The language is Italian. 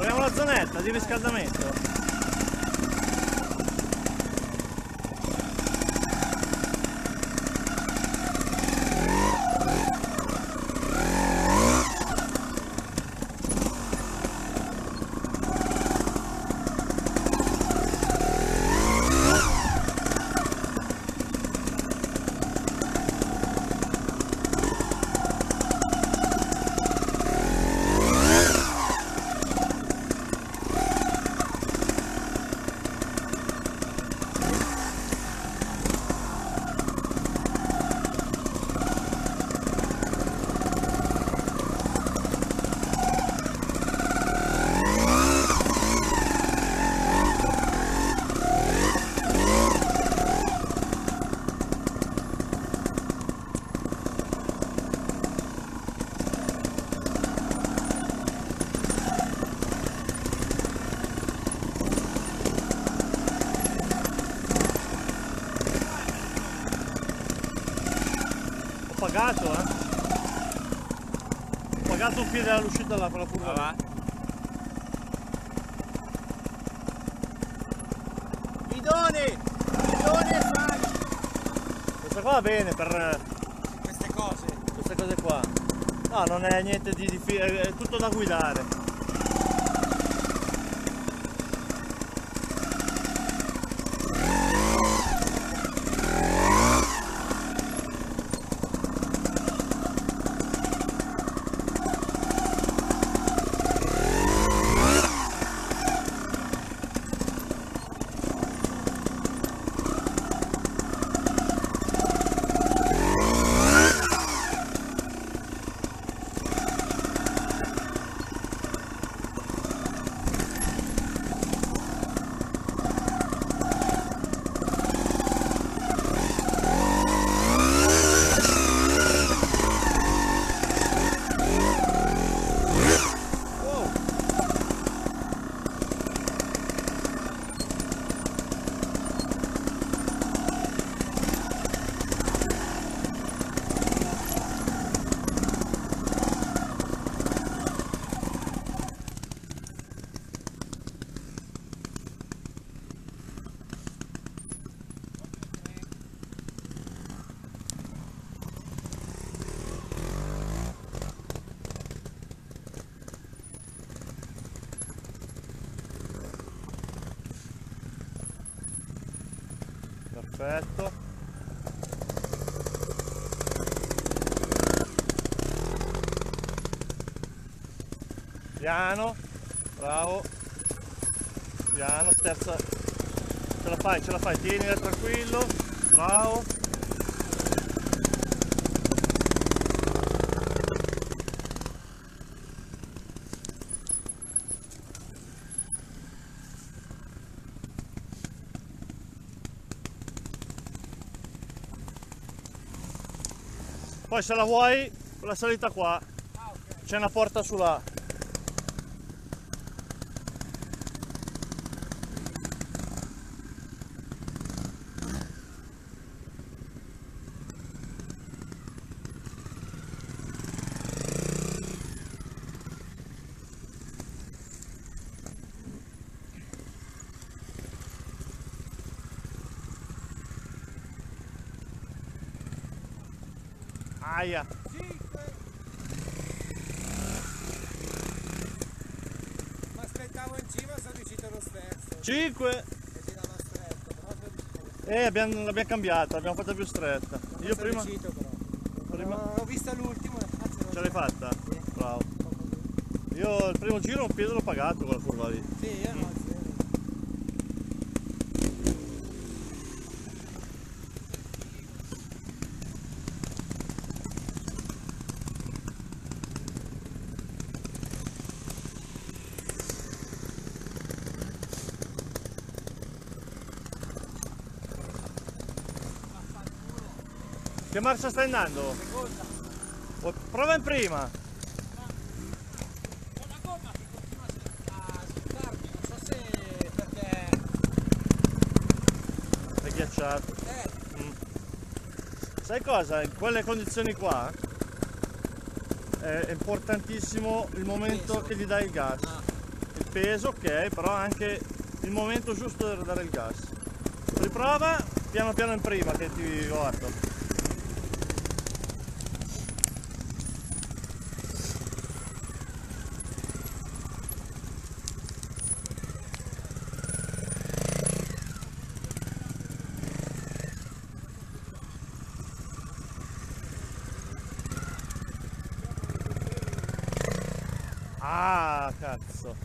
Proviamo la zonetta di riscaldamento. Pagato eh. Ho pagato un piede all'uscita là con la curva. Va. Bidoni! Bidoni e fai questa qua va bene per queste cose. queste cose qua. No non è niente di difficile è tutto da guidare perfetto. Piano. Bravo. Piano. Terza. Ce la fai ce la fai. Tienila tranquillo. Bravo Poi se la vuoi, quella salita qua, c'è una porta su là. Aia. 5 ma aspettavo in cima sono riuscito lo stesso 5 che si dava stretto però sono riuscito Eh, abbiamo, l'abbiamo cambiata, l'abbiamo fatta più stretta. Io sono prima riuscito prima- Però ho visto l'ultimo e cazzo non ce l'hai fatta? Sì. Bravo. Io il primo giro un piede l'ho pagato con la curva lì. sì io no Che marcia stai andando? seconda Oh, Prova in prima. ho la gomma che continua a sputarmi non so se perché È ghiacciato. eh Sai cosa? In quelle condizioni qua è importantissimo il momento Peso. che gli dai il gas. ah, il peso ok, però anche il momento giusto per dare il gas. Riprova piano piano in prima che ti guardo. Ah, cazzo.